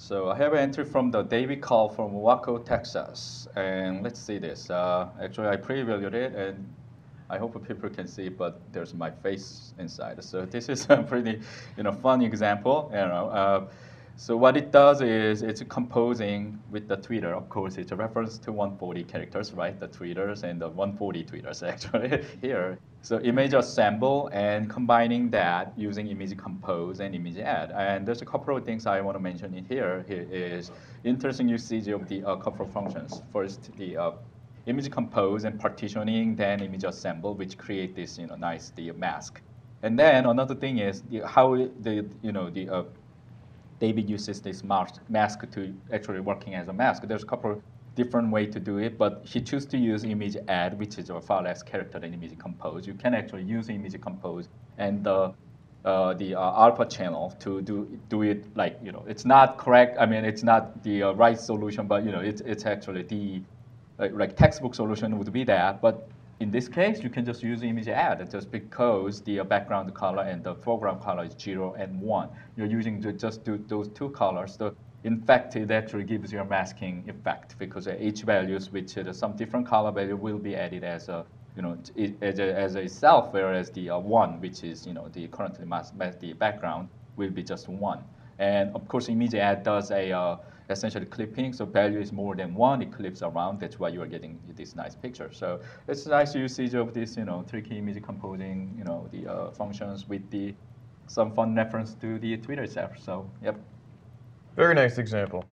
So I have an entry from the David Kahle from Waco, Texas. And let's see this. Uh, actually, I pre-valued it, and I hope people can see, but there's my face inside. So this is a pretty, you know, fun example. You know, uh, so what it does is it's composing with the tweeter. Of course, it's a reference to 140 characters, right? The tweeters and the 140 tweeters actually here. So image assemble and combining that using image compose and image add. And there's a couple of things I want to mention in here. Here is interesting usage of the uh, couple of functions. First, the uh, image compose and partitioning, then image assemble, which create this you know nice the mask. And then another thing is the, how the you know the uh, David uses this mask to actually working as a mask. There's a couple different way to do it, but he chose to use image add, which is a far less character than image compose. You can actually use image compose and the uh, the uh, alpha channel to do do it like you know it's not correct. I mean it's not the uh, right solution, but you know it's it's actually the like textbook solution would be that, but in this case, you can just use image add just because the background color and the foreground color is 0 and 1. You're using just those two colors. So in fact, it actually gives you a masking effect because each values which uh, some different color value will be added as a you know, as a, as a self, whereas the uh, one, which is you know the currently mask, the background, will be just one. And of course, image add does a uh, essentially clipping. So value is more than one, it clips around. That's why you are getting this nice picture. So it's a nice usage of this, you know, tricky image composing, you know, the uh, functions with the some fun reference to the Twitter itself. So yep. Very nice example.